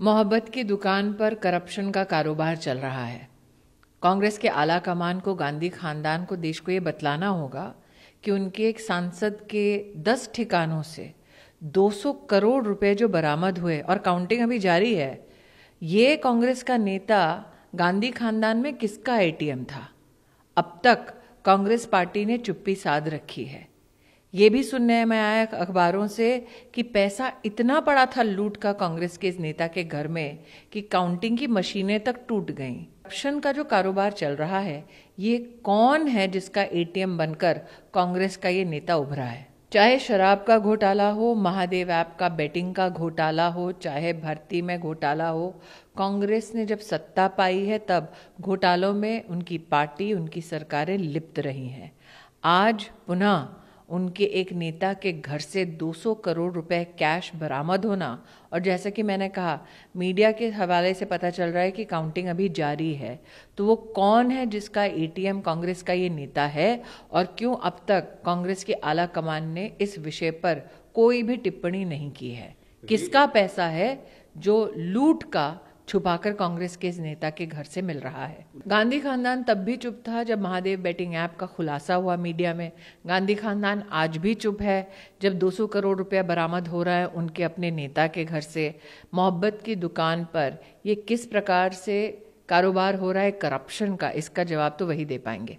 मोहब्बत की दुकान पर करप्शन का कारोबार चल रहा है। कांग्रेस के आला कमान को गांधी खानदान को देश को ये बतलाना होगा कि उनके एक सांसद के दस ठिकानों से 200 करोड़ रुपए जो बरामद हुए और काउंटिंग अभी जारी है, ये कांग्रेस का नेता गांधी खानदान में किसका एटीएम था? अब तक कांग्रेस पार्टी ने चुप्पी साध रखी है। ये भी सुनने में आया अखबारों से कि पैसा इतना पड़ा था लूट का कांग्रेस के इस नेता के घर में कि काउंटिंग की मशीनें तक टूट गईं। करप्शन का जो कारोबार चल रहा है, ये कौन है जिसका एटीएम बनकर कांग्रेस का ये नेता उभरा है? चाहे शराब का घोटाला हो, महादेव ऐप का बेटिंग का घोटाला हो, चाहे भर्ती में घोटाला हो, कांग्रेस ने जब सत्ता पाई है, तब घोटालों में उनकी पार्टी, उनकी सरकारें लिप्त रही हैं। आज पुनः उनके एक नेता के घर से 200 करोड़ रुपए कैश बरामद होना। और जैसा कि मैंने कहा मीडिया के हवाले से पता चल रहा है कि काउंटिंग अभी जारी है। तो वो कौन है जिसका एटीएम कांग्रेस का ये नेता है? और क्यों अब तक कांग्रेस की आला कमान ने इस विषय पर कोई भी टिप्पणी नहीं की है? किसका पैसा है जो लूट का छुपाकर कांग्रेस के नेता के घर से मिल रहा है। गांधी खानदान तब भी चुप था जब महादेव बेटिंग ऐप का खुलासा हुआ मीडिया में। गांधी खानदान आज भी चुप है। जब 200 करोड़ रुपया बरामद हो रहा है उनके अपने नेता के घर से, मोहब्बत की दुकान पर, ये किस प्रकार से कारोबार हो रहा है? करप्शन का, इसका जवाब तो वही दे पाएँगे।